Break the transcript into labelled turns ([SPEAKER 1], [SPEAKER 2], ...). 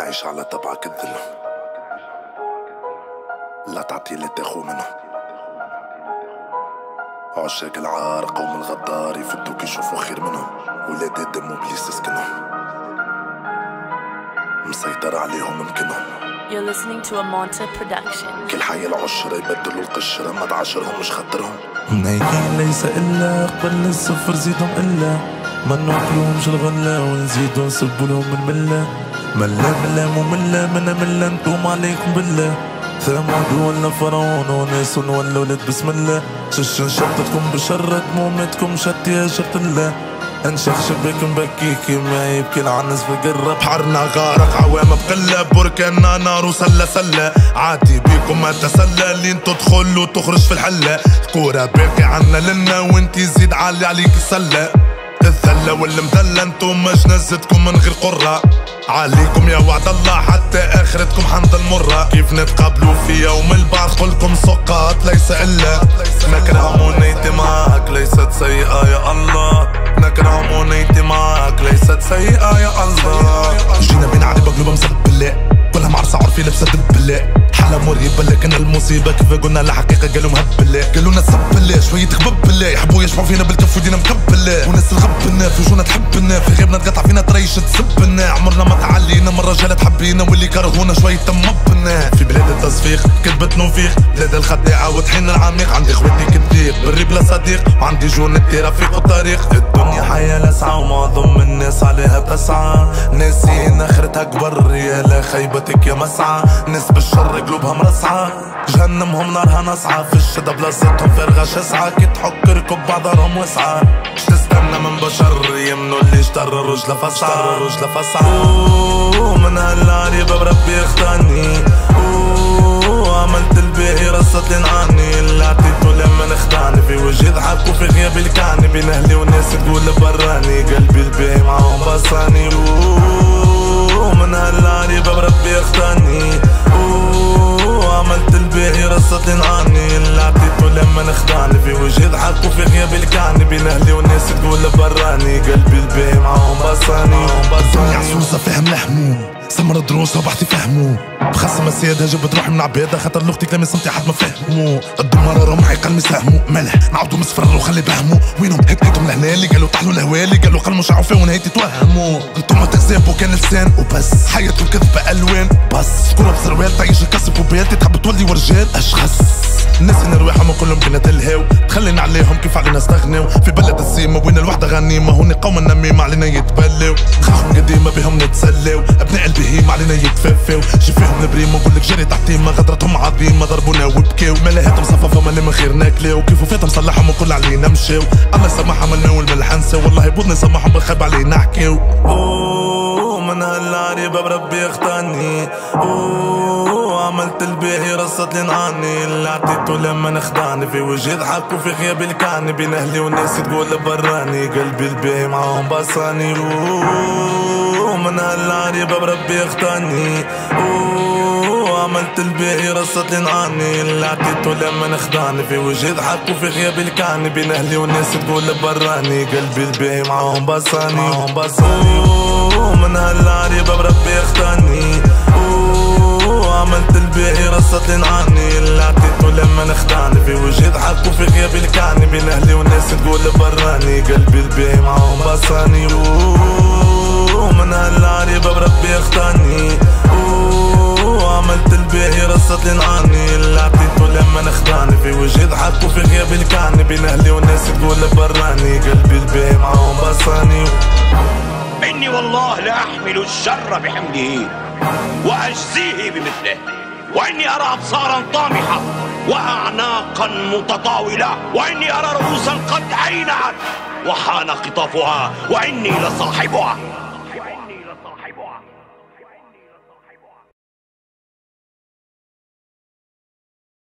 [SPEAKER 1] عيش على تبعك الذل لا تعطي اللي تاخو منه. عشاق العار قوم الغدار يفدوك يشوفوا خير منهم ولاد الدم وبليس سكنهم مسيطر عليهم يمكنهم
[SPEAKER 2] You're listening to a Monta production.
[SPEAKER 1] كل حي العشرة يبدلوا القشرة ما تعاشرهم مش خطرهم
[SPEAKER 3] منيكين ليس إلا قبل الصفر زيدهم إلا. ما ناكلهمش الغلة ونزيدو نسبوا لهم الملة. ملا ملا مملة منا ملا أنتم عليكم بالله ثمود ولا فرعون وناس ولا ولد بسم الله. شش شطتكم بشرة مومتكم شت يا شرط الله. انشخ شبك مبكيك ما يبكي العنس بقرب
[SPEAKER 1] بحرنا غارق عوام بقلة. بركانا نار وسلة سلة. عادي بيكم ما تسلى. لين تدخل وتخرج في الحلة. الكورة باقي عنا لنا وانتي زيد عالي عليك السلة. الذلة والمذلة أنتم جنازتكم من غير قرة. عليكم يا وعد الله حتى آخرتكم حنضل مرة كيف نتقابلوا في يوم البعث؟ كلكم سقاط ليس إلا نكره منيتي معك ليست سيئة يا الله. نكره منيتي معك ليست سيئة يا الله. جينا بين عربة قلوبها مسبلة معرسة عرفي لبسة دبلة حالة مريبة لكن المصيبة كيف قلنا؟ الحقيقة قالوا مهبلة. قالوا لنا تسبلة شوية خببلة يحبوا يشبعوا فينا بالكف ودينا مكبلة. وناس الغبنا في وجونا تحبنا. في غيبنا تقطع فينا تريش تسبنا. عمرنا ما تحبينا واللي كرهونا شوية تمبنا في بلاد التصفيق كذبة نوفيق. بلاد الخداعة وطحين العميق. عندي خواتي كديق بري بلا صديق. وعندي جون رفيق الطريق الدنيا حياة لسعة ومعظم الناس عليها تسعى. ناسين اخرتها كبر يا لا خيبتك يا مسعى. ناس بالشر قلوبها مرسعة جهنمهم نارها نسعى. في الشتا بلاصتهم فارغة شسعة. كي تحك ركب بعضهم وسعة تستنى من بشر يمنوا اللي اشترى رجله فسعة رجله فسعة من هالعريبة بربي اختاني. عملت الباهي نخدعني في وجهي ضحك وفي غيابي الكعني بين أهلي والناس تقول براني. قلبي الباهي معاهم بصاني
[SPEAKER 3] دنيا عسوسة فهم الهموم سمر دروسة وبحثي فهمو. بخصم السيادة جبت روحي من عبادة خاطر لغتي كلامي صمتي حد ما فهمو. الدمار رمحي قلمي سهمو ملح نعاودو مصفر وخلي بهمو. وينهم؟ هكيتهم لهنا اللي قالوا طحنوا الهوالي قالوا قلموا شعوا فيه ونهايتي توهموا أنتم تكذاب وكان لسان. وبس. حياتكم كذبة ألوان. بس. كورة بسروال تعيش الكسب وبياتي تحب تولي ورجال أشخاص. الناس اللي رواحهم كلهم بنات الهاو تخلينا عليهم كيف علينا استغنوا في بلد السيما وين الوحدة غنيمة. هوني قوم النميمة علينا يتبلوا خاخهم قديمة بهم نتسلوا أبناء البهيمة علينا يتففوا شفاهم البريم ونقول لك جري تحتيمة غدرتهم عظيمة ضربونا وبكيو. ملاهاتهم صففة ما من خير ناكلوا كيف فاتهم صلحهم وكل علينا مشاو الله يسامحهم النو الملح نساو والله بودنا يسامحهم بالخيب علينا حكيو. من هالعريبة بربي اختاني عملت الباهي رصت لنعاني. اللي عطيته لما نخدعني. في وجهي ضحك وفي غيابي الكعني بين أهلي والناس تقول براني. قلبي الباهي معاهم بصاني من هالعريبة بربي اختاني عملت الباهي رصت لنعاني. اللي عطيته لما نخدعني. في وجهي ضحك وفي غيابي الكعني بين أهلي والناس تقول براني. قلبي الباهي معاهم بصاني. معاهم بصاني من هالعريبة بربي اختاني عملت الباهي رصت لنعاني. اللي عطيته لما نخدعني. في وجهي ضحك وفي غيابي الكعني بين أهلي والناس تقول براني. قلبي الباهي معاهم بصاني. من هالعريبة بربي اختاني ضحك وفي غيابي الكعني بين أهلي والناس تقول براني. قلبي الباهي معاهم بصاني.
[SPEAKER 4] إني والله لا أحمل الشر بحمله وأجزيه بمثله وإني أرى أبصارا طامحة وأعناقا متطاولة وإني أرى رؤوسا قد عينعت وحان قطافها وإني لصاحبها.